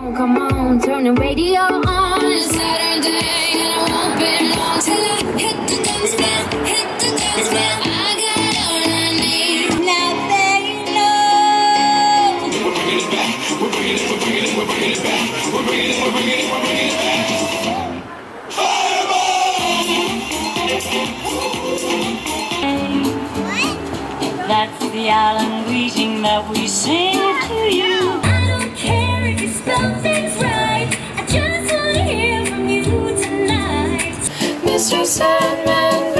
Come on, turn the radio on. It's Saturday and won't be long till I hit the dance floor, hit the dance floor. I got all I need. We're bringing it back. We're bringing it. We're bringing it. We're bringing it back. We're bringing it. We're bringing it. We're bringing it back. That's the Alan Greeting Mr. Sandman.